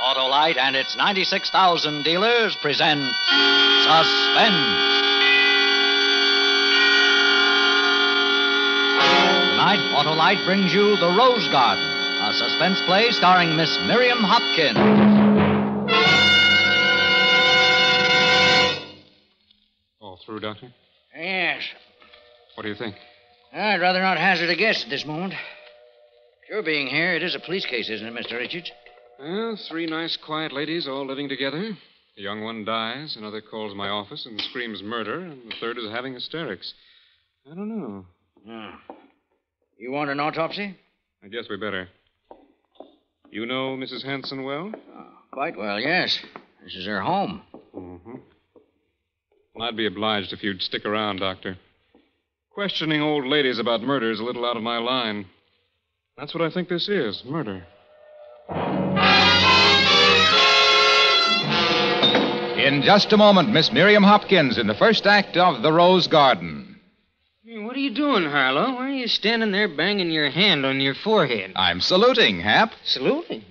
Autolite and its 96,000 dealers present Suspense. Tonight, Autolite brings you The Rose Garden, a suspense play starring Miss Miriam Hopkins. All through, Doctor? Yes. What do you think? I'd rather not hazard a guess at this moment. Your being here, it is a police case, isn't it, Mr. Richards? Well, three nice, quiet ladies all living together. The young one dies, another calls my office and screams murder, and the third is having hysterics. I don't know. Oh. You want an autopsy? I guess we better. You know Mrs. Hanson well? Quite well, yes. This is her home. Mm-hmm. Well, I'd be obliged if you'd stick around, Doctor. Questioning old ladies about murder is a little out of my line. That's what I think this is murder. In just a moment, Miss Miriam Hopkins in the first act of The Rose Garden. Hey, What are you doing, Harlow? Why are you standing there banging your hand on your forehead? I'm saluting, Hap. Saluting.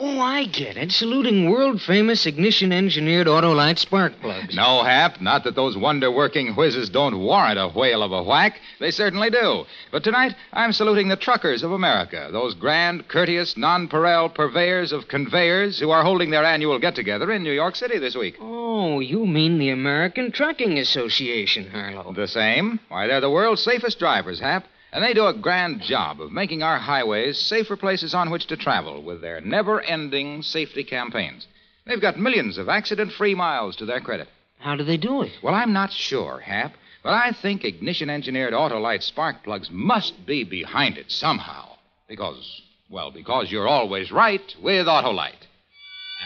Oh, I get it. Saluting world famous ignition engineered Autolite spark plugs. No, Hap, not that those wonder working whizzes don't warrant a whale of a whack. They certainly do. But tonight, I'm saluting the truckers of America, those grand, courteous, nonpareil purveyors of conveyors who are holding their annual get together in New York City this week. Oh, you mean the American Trucking Association, Harlow. The same. Why, they're the world's safest drivers, Hap. And they do a grand job of making our highways safer places on which to travel with their never ending safety campaigns. They've got millions of accident free miles to their credit. How do they do it? Well, I'm not sure, Hap, but I think ignition engineered Autolite spark plugs must be behind it somehow. Because, well, because you're always right with Autolite.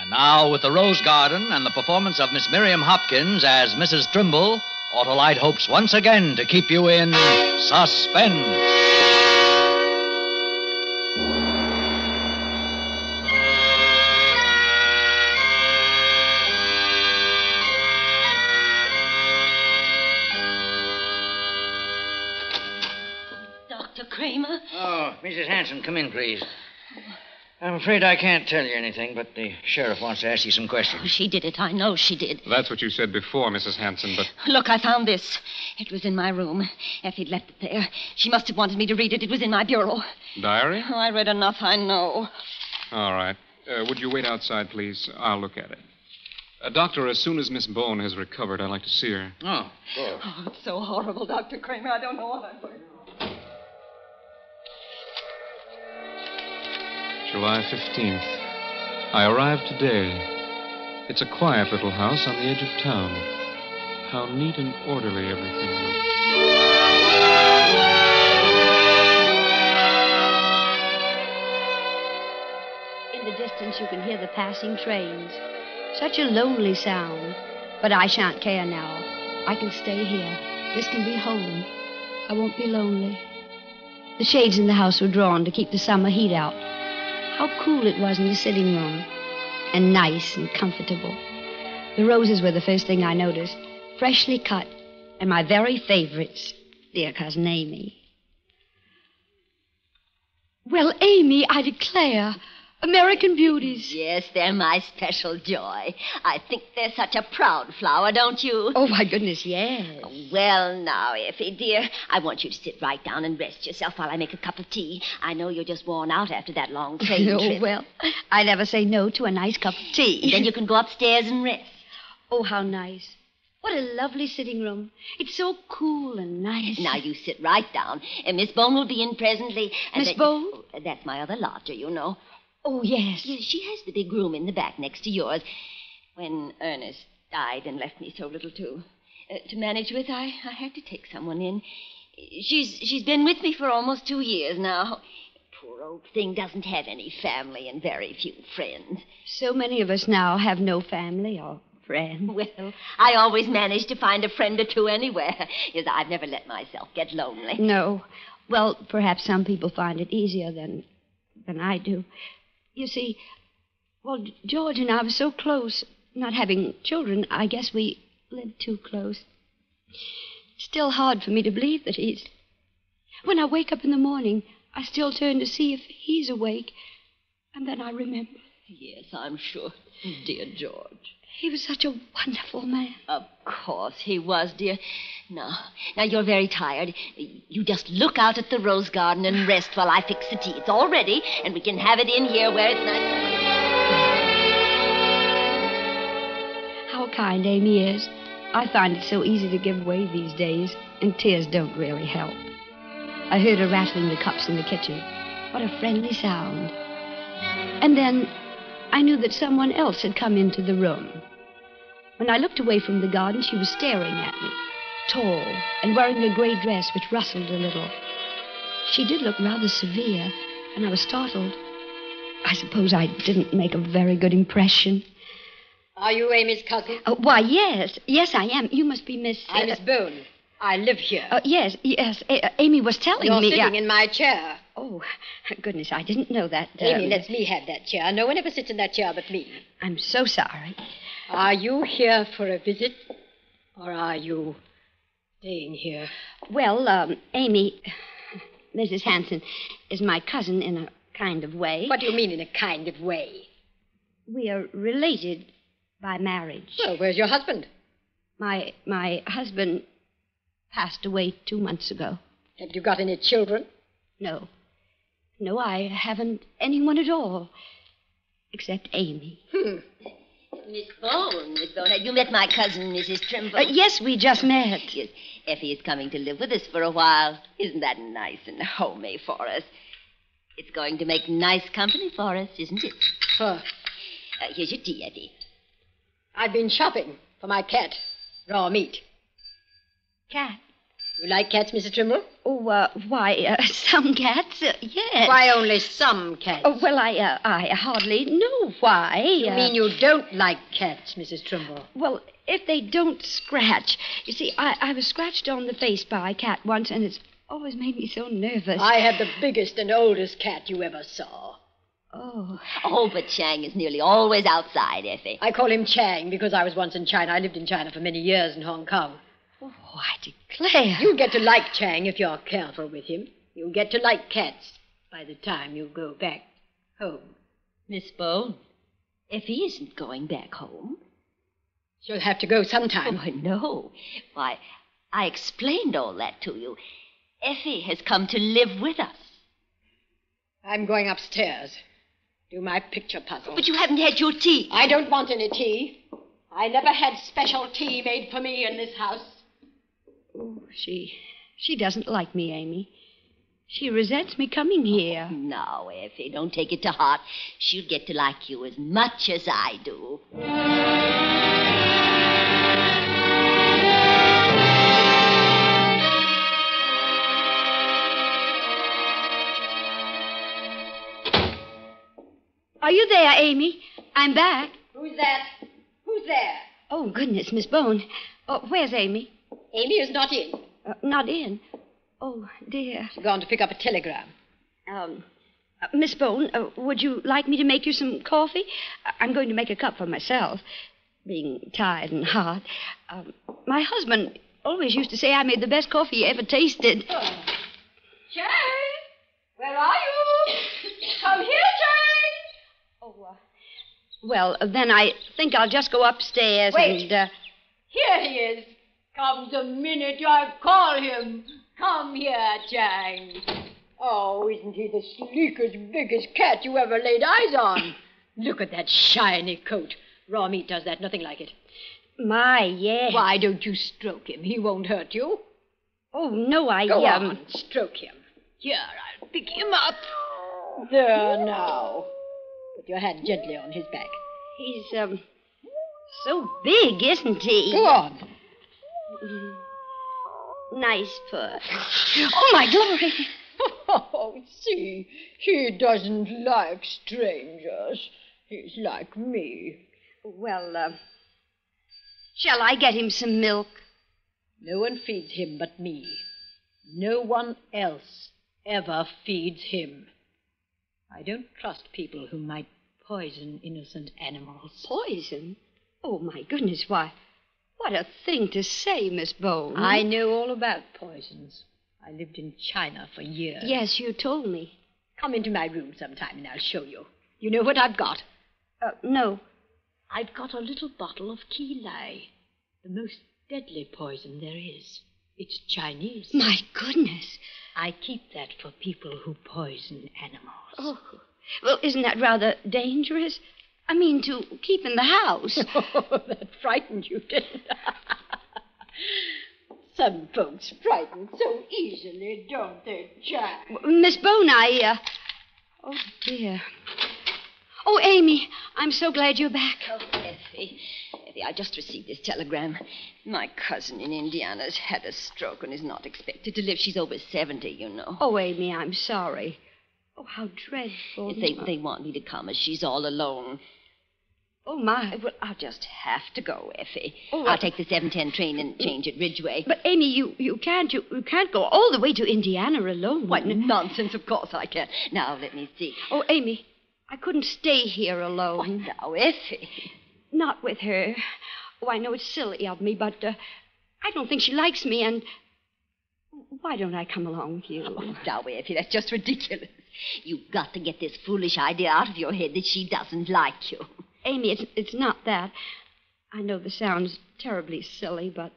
And now, with The Rose Garden and the performance of Miss Miriam Hopkins as Mrs. Trimble, Autolite hopes once again to keep you in suspense. Dr. Kramer? Oh, Mrs. Hanson, come in, please. I'm afraid I can't tell you anything, but the sheriff wants to ask you some questions. She did it. I know she did. That's what you said before, Mrs. Hanson, but Look, I found this. It was in my room. Effie left it there. She must have wanted me to read it. It was in my bureau. diary? Oh, I read enough, I know. All right. Uh, would you wait outside, please? I'll look at it. Uh, doctor, as soon as Miss Bone has recovered, I'd like to see her. Oh, good. Oh, it's so horrible, Dr. Kramer. I don't know what I'm going to do. July 15th. I arrived today. It's a quiet little house on the edge of town. How neat and orderly everything looks. In the distance, you can hear the passing trains. Such a lonely sound. But I shan't care now. I can stay here. This can be home. I won't be lonely. The shades in the house were drawn to keep the summer heat out. How cool it was in the sitting room. And nice and comfortable. The roses were the first thing I noticed. Freshly cut. And my very favorites. Dear Cousin Amy. Well, Amy, I declare. American beauties. Yes, they're my special joy. I think they're such a proud flower, don't you? Oh, my goodness, yes. Well, now, Effie, dear, I want you to sit right down and rest yourself while I make a cup of tea. I know you're just worn out after that long train Oh, trip. well, I never say no to a nice cup of tea. Then you can go upstairs and rest. Oh, how nice. What a lovely sitting room. It's so cool and nice. Now you sit right down, and Miss Bone will be in presently. And Miss then- Bone? Oh, That's my other lodger, you know. Oh, yes. Yes, she has the big room in the back next to yours. When Ernest died and left me so little to uh, to manage with, I, I had to take someone in. She's she's been with me for almost two years now. Poor old thing doesn't have any family and very few friends. So many of us now have no family or friends. Well, I always manage to find a friend or two anywhere. Yes, I've never let myself get lonely. No. Well, perhaps some people find it easier than than I do. You see, well, George and I were so close. Not having children, I guess we lived too close. It's still hard for me to believe that he's. When I wake up in the morning, I still turn to see if he's awake, and then I remember. Yes, I'm sure. Dear George. He was such a wonderful man. Of course he was, dear. Now, now you're very tired. You just look out at the rose garden and rest while I fix the tea. It's all ready, and we can have it in here where it's nice. How kind Amy is. I find it so easy to give way these days, and tears don't really help. I heard her rattling the cups in the kitchen. What a friendly sound. And then I knew that someone else had come into the room. When I looked away from the garden, she was staring at me, tall and wearing a gray dress which rustled a little. She did look rather severe, and I was startled. I suppose I didn't make a very good impression. Are you Amy's cousin? Uh, why, yes. Yes, I am. You must be Miss. I'm Miss Bone. I live here. Uh, yes, yes. A- Amy was telling You're me. sitting I- in my chair. Oh, goodness, I didn't know that. uh, Amy lets me have that chair. No one ever sits in that chair but me. I'm so sorry. Are you here for a visit? Or are you staying here? Well, um, Amy, Mrs. Hanson, is my cousin in a kind of way. What do you mean in a kind of way? We are related by marriage. Well, where's your husband? My my husband passed away two months ago. Have you got any children? No. No, I haven't anyone at all. Except Amy. Hmm. Miss Bone, Miss Bone, have you met my cousin, Mrs. Trimble? Uh, yes, we just met. Yes, Effie is coming to live with us for a while. Isn't that nice and homey for us? It's going to make nice company for us, isn't it? Huh. Uh, here's your tea, Effie. I've been shopping for my cat. Raw meat. Cat. You like cats, Mrs. Trimble? Oh, uh, why, uh, some cats, uh, yes. Why only some cats? Oh, well, I, uh, I hardly know why. You uh, mean you don't like cats, Mrs. Trimble? Well, if they don't scratch. You see, I, I was scratched on the face by a cat once, and it's always made me so nervous. I have the biggest and oldest cat you ever saw. Oh. Oh, but Chang is nearly always outside, Effie. I call him Chang because I was once in China. I lived in China for many years in Hong Kong. Oh, I declare. You'll get to like Chang if you're careful with him. You'll get to like cats by the time you go back home. Miss Bone, if he isn't going back home. She'll have to go sometime. Oh, no. Why, I explained all that to you. Effie has come to live with us. I'm going upstairs. Do my picture puzzle. But you haven't had your tea. I don't want any tea. I never had special tea made for me in this house. Oh, she. She doesn't like me, Amy. She resents me coming here. Oh, no, Effie, don't take it to heart. She'll get to like you as much as I do. Are you there, Amy? I'm back. Who's that? Who's there? Oh, goodness, Miss Bone. Oh, where's Amy? Amy is not in. Uh, not in. Oh, dear. She's gone to pick up a telegram. Um, uh, Miss Bone, uh, would you like me to make you some coffee? I'm going to make a cup for myself, being tired and hot. Um, my husband always used to say I made the best coffee he ever tasted. Chang! Where are you? Come here, Chang! Oh, uh, well, then I think I'll just go upstairs Wait. and. Uh, Here he is. Comes the minute I call him. Come here, Chang. Oh, isn't he the sleekest, biggest cat you ever laid eyes on? Look at that shiny coat. Raw meat does that, nothing like it. my, yes. Why don't you stroke him? He won't hurt you. Oh, no, I. Go um, on, stroke him. Here, I'll pick him up. There now. Put your hand gently on his back. He's, um, so big, isn't he? Go on. Nice put. Oh, my glory. Oh, see, he doesn't like strangers. He's like me. Well, uh, shall I get him some milk? No one feeds him but me. No one else ever feeds him. I don't trust people who might poison innocent animals. Poison? Oh, my goodness, why? What a thing to say, Miss Bone. I know all about poisons. I lived in China for years. Yes, you told me. Come into my room sometime and I'll show you. You know what I've got? Uh, no. I've got a little bottle of Kilai, the most deadly poison there is. It's Chinese. My goodness. I keep that for people who poison animals. Oh. Well, isn't that rather dangerous? I mean, to keep in the house. Oh, that frightened you, didn't it? Some folks frighten so easily, don't they, Jack? Miss Bone, I, uh... Oh, dear. Oh, Amy, I'm so glad you're back. Oh, Effie. Effie, I just received this telegram. My cousin in Indiana's had a stroke and is not expected to live. She's over 70, you know. Oh, Amy, I'm sorry. Oh, how dreadful. They, they want me to come as she's all alone. Oh, my. Well, I'll just have to go, Effie. Oh, I'll take the 710 train and change at Ridgeway. But, Amy, you, you can't. You, you can't go all the way to Indiana alone. What nonsense, of course I can. Now, let me see. Oh, Amy, I couldn't stay here alone. What now, Effie? Not with her. Oh, I know it's silly of me, but uh, I don't think she likes me, and why don't I come along with you? Oh, now, Effie, that's just ridiculous. You've got to get this foolish idea out of your head that she doesn't like you. Amy, it's, it's not that. I know this sounds terribly silly, but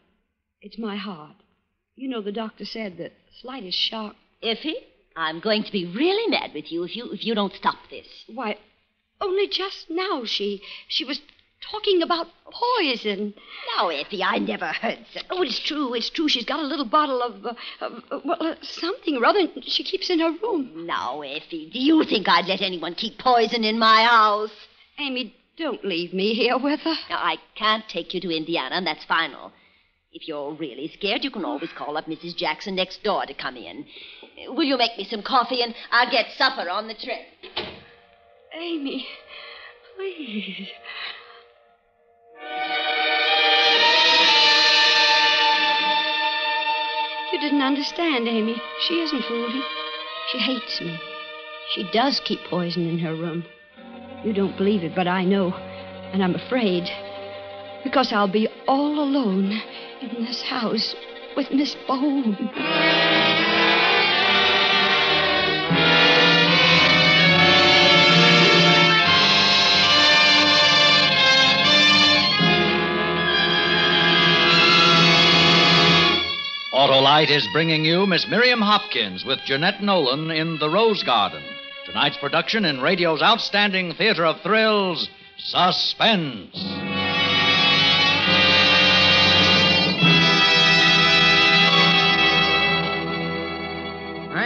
it's my heart. You know, the doctor said that slightest shock. Effie, I'm going to be really mad with you if you if you don't stop this. Why, only just now she she was talking about poison. Now, Effie, I never heard such. Oh, it's true. It's true. She's got a little bottle of, uh, of uh, well, uh, something or other she keeps in her room. Now, Effie, do you think I'd let anyone keep poison in my house? Amy, don't leave me here with her. Now, I can't take you to Indiana, and that's final. If you're really scared, you can always call up Mrs. Jackson next door to come in. Will you make me some coffee, and I'll get supper on the train? Amy, please. Understand, Amy. She isn't fooling. She hates me. She does keep poison in her room. You don't believe it, but I know. And I'm afraid. Because I'll be all alone in this house with Miss Bone. Autolite is bringing you Miss Miriam Hopkins with Jeanette Nolan in The Rose Garden. Tonight's production in radio's outstanding theater of thrills, Suspense.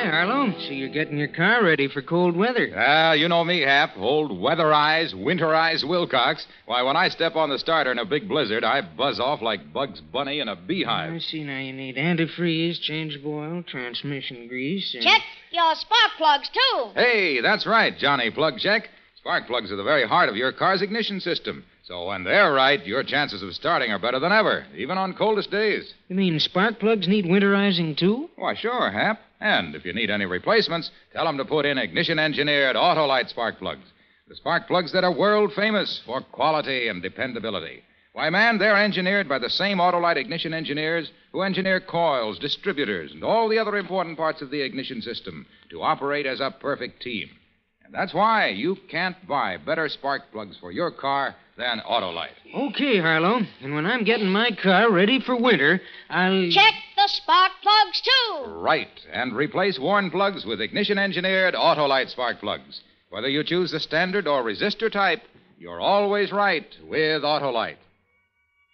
Harlow. So you're getting your car ready for cold weather. Ah, you know me, Hap. Old weather eyes, winter eyes Wilcox. Why, when I step on the starter in a big blizzard, I buzz off like Bugs Bunny in a beehive. I see now you need antifreeze, changeable oil, transmission grease, and... Check your spark plugs, too. Hey, that's right, Johnny Plug Check. Spark plugs are the very heart of your car's ignition system. So when they're right, your chances of starting are better than ever, even on coldest days. You mean spark plugs need winterizing, too? Why, sure, Hap. And if you need any replacements, tell them to put in ignition engineered Autolite spark plugs. The spark plugs that are world famous for quality and dependability. Why, man, they're engineered by the same Autolite ignition engineers who engineer coils, distributors, and all the other important parts of the ignition system to operate as a perfect team. And that's why you can't buy better spark plugs for your car than Autolite. Okay, Harlow. And when I'm getting my car ready for winter, I'll. Check the spark plugs, too. Right, and replace worn plugs with ignition engineered Autolite spark plugs. Whether you choose the standard or resistor type, you're always right with Autolite.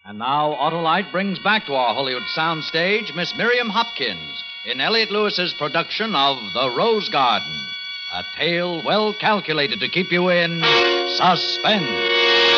And now Autolite brings back to our Hollywood soundstage Miss Miriam Hopkins in Elliott Lewis's production of The Rose Garden, a tale well calculated to keep you in suspense.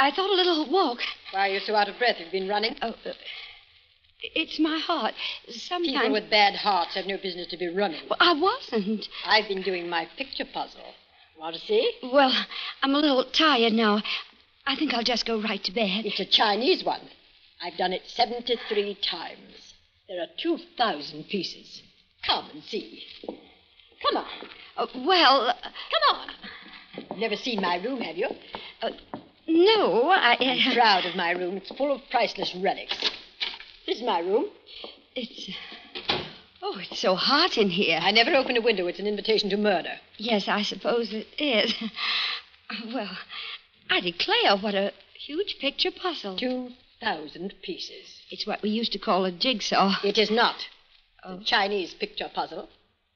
I, thought a little walk. Why are you so out of breath? You've been running? Oh, uh, it's my heart. Sometimes. People with bad hearts have no business to be running. Well, I wasn't. I've been doing my picture puzzle. Want to see? Well, I'm a little tired now. I think I'll just go right to bed. It's a Chinese one. I've done it 73 times. There are 2,000 pieces. Come and see. Come on. Uh, well, uh, Come on. Never seen my room, have you? No, I. I'm proud of my room. It's full of priceless relics. This is my room. It's. Oh, it's so hot in here. I never open a window. It's an invitation to murder. Yes, I suppose it is. Well, I declare, what a huge picture puzzle. 2,000 pieces. It's what we used to call a jigsaw. It is not. Oh. The Chinese picture puzzle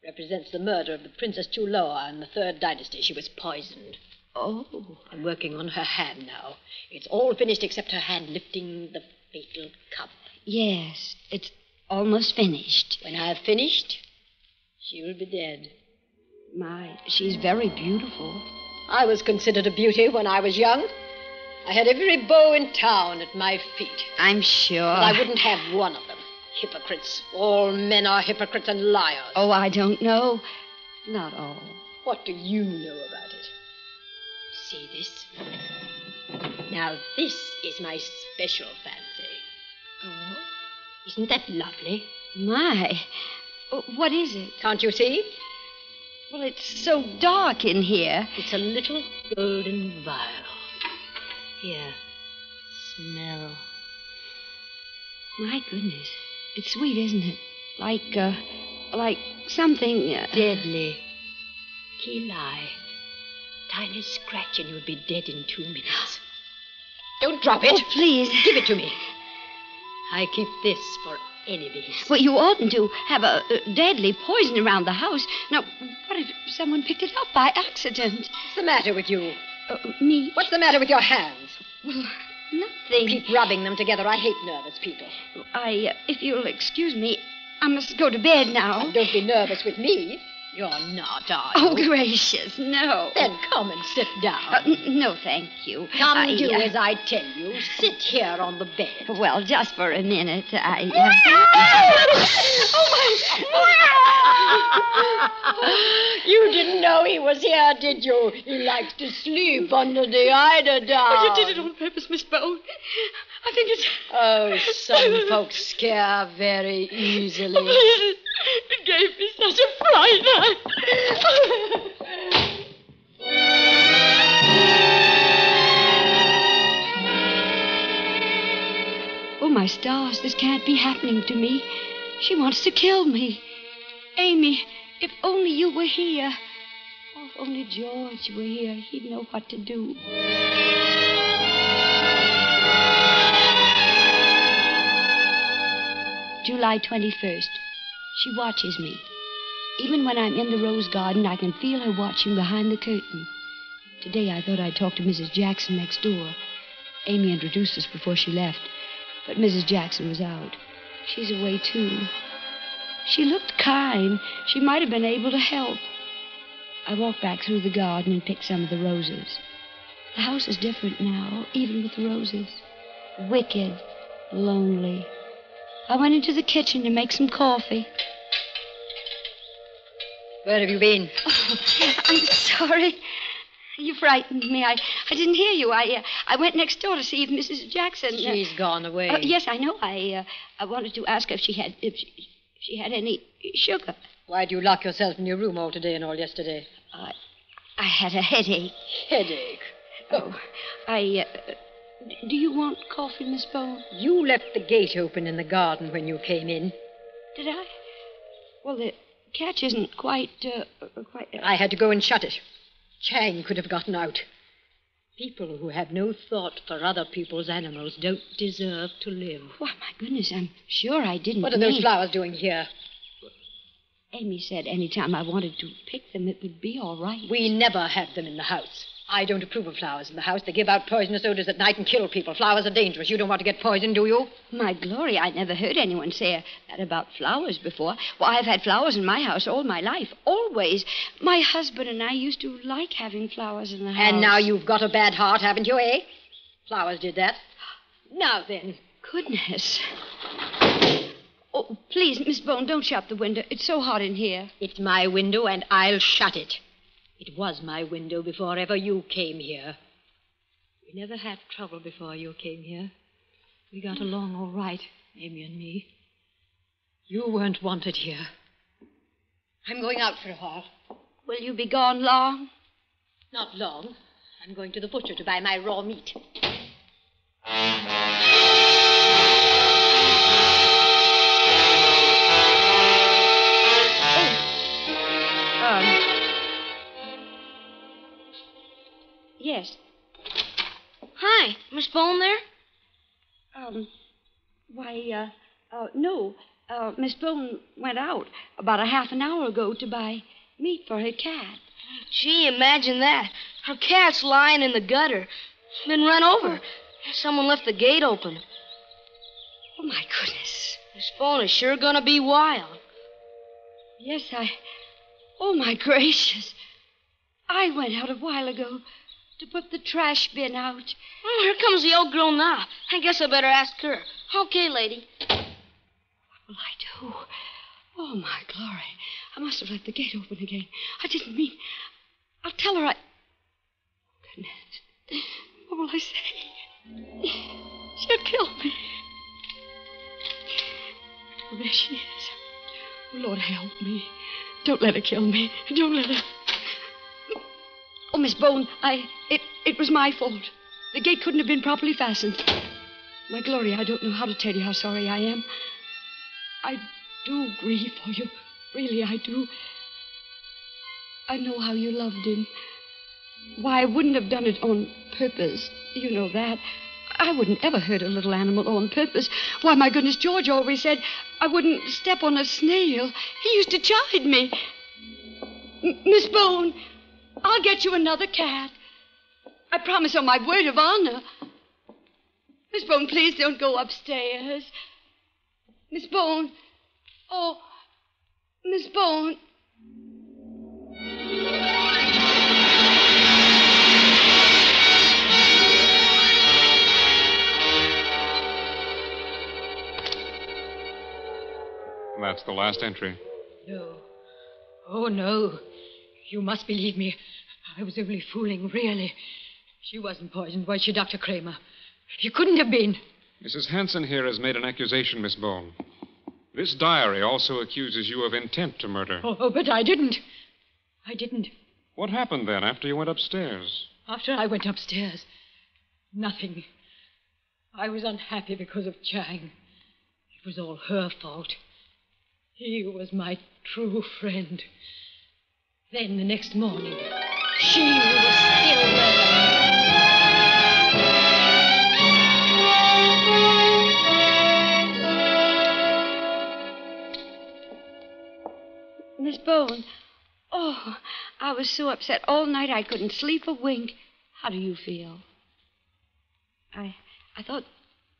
represents the murder of the Princess Chuloa in the Third Dynasty. She was poisoned. Oh. I'm working on her hand now. It's all finished except her hand lifting the fatal cup. Yes, it's almost finished. When I've finished, she will be dead. My, she's very beautiful. I was considered a beauty when I was young. I had every beau in town at my feet. I'm sure. But I wouldn't have one of them. Hypocrites. All men are hypocrites and liars. Oh, I don't know. Not all. What do you know about it? See this? Now, this is my special fancy. Oh. Isn't that lovely? My. Oh, What is it? Can't you see? Well, it's so dark in here. It's a little golden vial. Here, smell. My goodness. It's sweet, isn't it? Like, uh, like something. Uh, Deadly. Kilai. Tiny scratch and you'll be dead in two minutes. Don't drop it. Oh, please. Give it to me. I keep this for enemies. Well, you oughtn't to have a, uh deadly poison around the house. Now, what if someone picked it up by accident? What's the matter with you? Uh, me? What's the matter with your hands? Well, nothing. Keep rubbing them together. I hate nervous people. I, uh, if you'll excuse me, I must go to bed now. And don't be nervous with me. You're not, are you? Oh, gracious, no. Then come and sit down. Uh, n- no, thank you. Come I, do uh, as I tell you. Sit here on the bed. Well, just for a minute. I. oh, my. you didn't know he was here, did you? He likes to sleep under the eiderdown. Oh, you did it on purpose, Miss Bone. I think it's. Oh, some folks scare very easily. It, it gave me such a fright. Oh, my stars, this can't be happening to me. She wants to kill me. Amy, if only you were here. Oh, if only George were here, he'd know what to do. July 21st. She watches me. Even when I'm in the rose garden, I can feel her watching behind the curtain. Today I thought I'd talk to Mrs. Jackson next door. Amy introduced us before she left, but Mrs. Jackson was out. She's away, too. She looked kind. She might have been able to help. I walked back through the garden and picked some of the roses. The house is different now, even with the roses. Wicked, lonely. I went into the kitchen to make some coffee. Where have you been? Oh, I'm sorry. You frightened me. I, I didn't hear you. I uh, I went next door to see if Mrs. Jackson. uh, She's gone away. uh, yes, I know. I uh, I wanted to ask if she had if she, if she had any sugar. Why do you lock yourself in your room all today and all yesterday? I I had a headache. Headache. Oh, I. Uh, do you want coffee, Miss Bone? You left the gate open in the garden when you came in. Did I? Well, the catch isn't quite uh, quite. Uh, I had to go and shut it. Chang could have gotten out. People who have no thought for other people's animals don't deserve to live. Why, my goodness, I'm sure I didn't. What are those mean- flowers doing here? Amy said any time I wanted to pick them, it would be all right. We never have them in the house. I don't approve of flowers in the house. They give out poisonous odors at night and kill people. Flowers are dangerous. You don't want to get poisoned, do you? My glory, I never heard anyone say that about flowers before. Well, I've had flowers in my house all my life, always. My husband and I used to like having flowers in the house. And now you've got a bad heart, haven't you, eh? Flowers did that. Now then. Goodness. Oh, please, Miss Bone, don't shut the window. It's so hot in here. It's my window, and I'll shut it. It was my window before ever you came here. We never had trouble before you came here. We got mm. along all right, Amy and me. You weren't wanted here. I'm going out for a while. Will you be gone long? Not long. I'm going to the butcher to buy my raw meat. Yes. Hi, Miss Bone there? Um. Why, uh, uh, no. Uh, Miss Bone went out about a half an hour ago to buy meat for her cat. Gee, imagine that. Her cat's lying in the gutter. Been run over. Someone left the gate open. Oh, my goodness. Miss Bone is sure gonna be wild. Yes, I. Oh, my gracious. I went out a while ago to put the trash bin out. Oh, here comes the old girl now. I guess I better ask her. Okay, lady. What will I do? Oh, my glory. I must have left the gate open again. I didn't mean. I'll tell her I. Oh, goodness. What will I say? She'll kill me. Oh, there she is. Oh, Lord, help me. Don't let her kill me. Don't let her. Miss Bone, I. It, it was my fault. The gate couldn't have been properly fastened. My glory, I don't know how to tell you how sorry I am. I do grieve for you. Really, I do. I know how you loved him. Why, I wouldn't have done it on purpose. You know that. I wouldn't ever hurt a little animal on purpose. Why, my goodness, George always said I wouldn't step on a snail. He used to chide me. M- Miss Bone, I'll get you another cat. I promise on my word of honor. Miss Bone, please don't go upstairs. Miss Bone. Oh, Miss Bone. That's the last entry. No. Oh, no. You must believe me. I was only fooling, really. She wasn't poisoned, was she, Dr. Kramer? You couldn't have been. Mrs. Hanson here has made an accusation, Miss Bone. This diary also accuses you of intent to murder. Oh, oh, but I didn't. I didn't. What happened then after you went upstairs? After I went upstairs, nothing. I was unhappy because of Chang. It was all her fault. He was my true friend. Then the next morning, she was still there. Miss Bone. Oh, I was so upset all night I couldn't sleep a wink. How do you feel? I I thought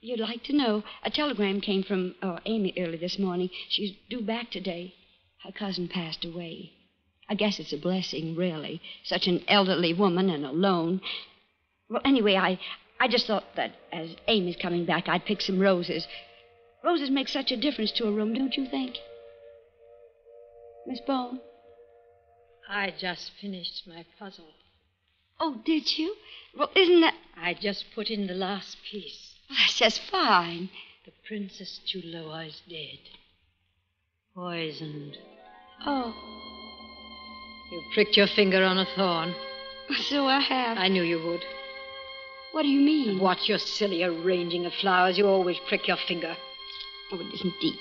you'd like to know. A telegram came from uh, Amy early this morning. She's due back today. Her cousin passed away. I guess it's a blessing, really. Such an elderly woman and alone. Well, anyway, I I just thought that as Amy's coming back, I'd pick some roses. Roses make such a difference to a room, don't you think? Miss Bone? I just finished my puzzle. Oh, did you? Well, isn't that. I just put in the last piece. Ah, well, that's just fine. The Princess Chuloa is dead. Poisoned. Oh, You pricked your finger on a thorn. so I have. I knew you would. What do you mean? What's your silly arranging of flowers? You always prick your finger. Oh, it isn't deep.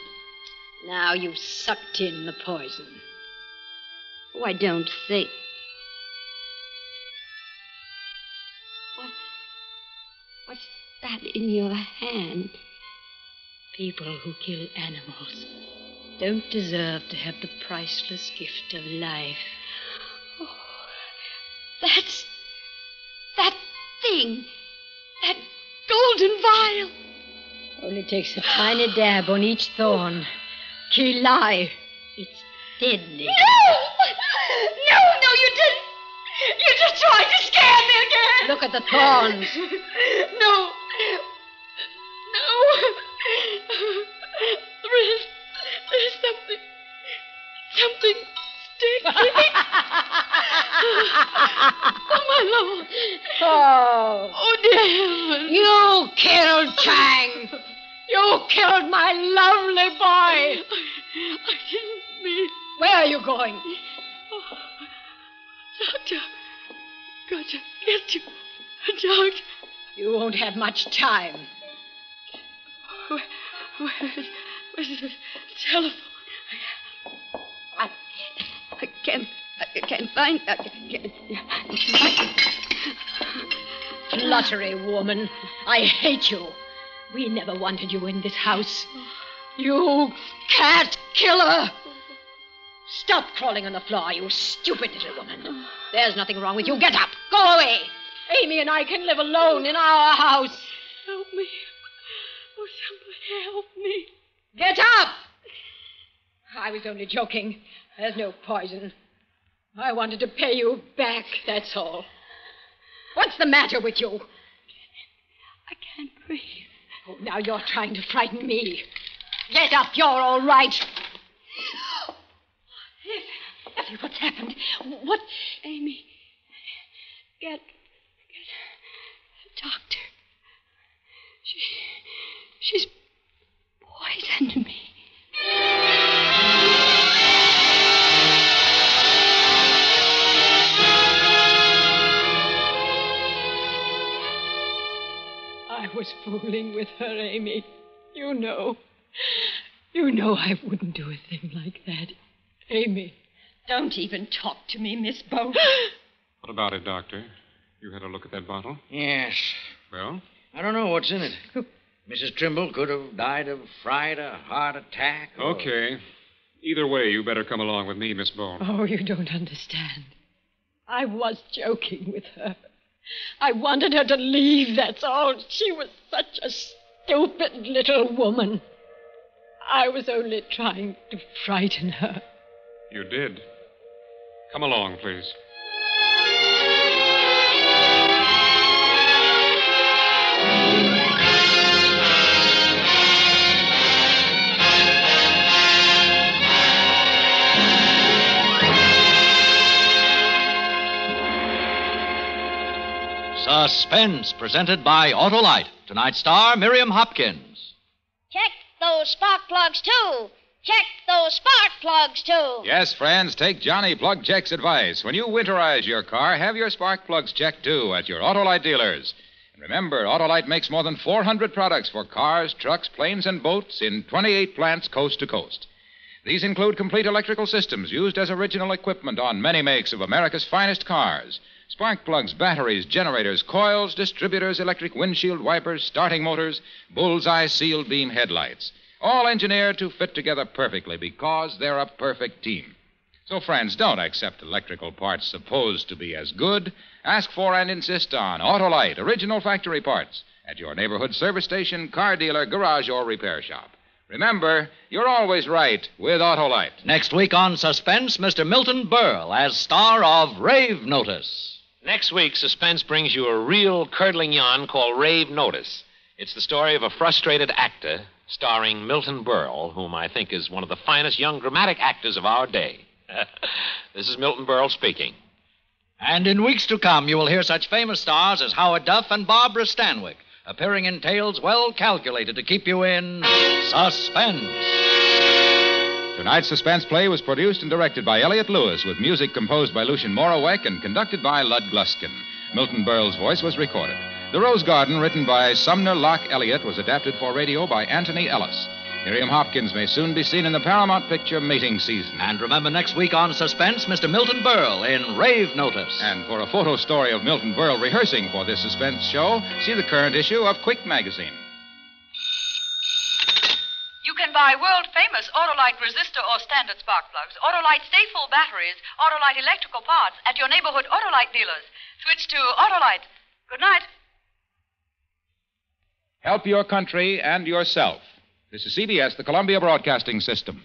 Now you've sucked in the poison. Oh, I don't think. What? What's that in your hand? People who kill animals don't deserve to have the priceless gift of life. That's. that thing. That golden vial. Only takes a tiny dab on each thorn. Kilai. It's deadly. No! No, no, you didn't! You just tried to scare me again! Look at the thorns. No! Oh, my Lord. Oh. Oh, dear heavens. You killed Chang. You killed my lovely boy. I didn't mean. Where are you going? Oh, doctor. Got to get you. Doctor. You won't have much time. Where, where's, where's the telephone? I, I can't. I can't find. I can't. Fluttery woman. I hate you. We never wanted you in this house. You cat killer! Stop crawling on the floor, you stupid little woman. There's nothing wrong with you. Get up. Go away. Amy and I can live alone in our house. Help me. Oh, somebody help me. Get up! I was only joking. There's no poison. I wanted to pay you back, that's all. What's the matter with you? I can't breathe. Oh, now you're trying to frighten me. Get up, you're all right. Effie, what's happened? What? Amy, get, get the doctor. She, she's poisoned me. Was fooling with her, Amy. You know. You know I wouldn't do a thing like that. Amy. Don't even talk to me, Miss Bolt. What about it, Doctor? You had a look at that bottle? Yes. Well? I don't know what's in it. Mrs. Trimble could have died of fright, a heart attack. or- Okay. Either way, you better come along with me, Miss Bone. Oh, you don't understand. I was joking with her. I wanted her to leave, that's all. She was such a stupid little woman. I was only trying to frighten her. You did. Come along, please. Suspense, presented by Autolite. Tonight's star, Miriam Hopkins. Check those spark plugs, too. Check those spark plugs, too. Yes, friends, take Johnny Plug Check's advice. When you winterize your car, have your spark plugs checked too at your Autolite dealers. And remember, Autolite makes more than 400 products for cars, trucks, planes, and boats in 28 plants coast to coast. These include complete electrical systems used as original equipment on many makes of America's finest cars. Spark plugs, batteries, generators, coils, distributors, electric windshield wipers, starting motors, bullseye sealed beam headlights. All engineered to fit together perfectly because they're a perfect team. So, friends, don't accept electrical parts supposed to be as good. Ask for and insist on Autolite original factory parts at your neighborhood service station, car dealer, garage, or repair shop. Remember, you're always right with Autolite. Next week on Suspense, Mr. Milton Berle as star of Rave Notice. Next week, Suspense brings you a real curdling yarn called Rave Notice. It's the story of a frustrated actor starring Milton Berle, whom I think is one of the finest young dramatic actors of our day. this is Milton Berle speaking. And in weeks to come, you will hear such famous stars as Howard Duff and Barbara Stanwyck appearing in tales well calculated to keep you in suspense. Tonight's suspense play was produced and directed by Elliott Lewis with music composed by Lucien Moraweck and conducted by Lud Gluskin. Milton Berle's voice was recorded. The Rose Garden, written by Sumner Locke Elliott, was adapted for radio by Antony Ellis. Miriam Hopkins may soon be seen in the Paramount picture Mating Season. And remember next week on Suspense, Mr. Milton Berle in Rave Notice. And for a photo story of Milton Berle rehearsing for this suspense show, see the current issue of Quick Magazine. Buy world famous Autolite resistor or standard spark plugs, Autolite stay full batteries, Autolite electrical parts at your neighborhood Autolite dealers. Switch to Autolite. Good night. Help your country and yourself. This is CBS, the Columbia Broadcasting System.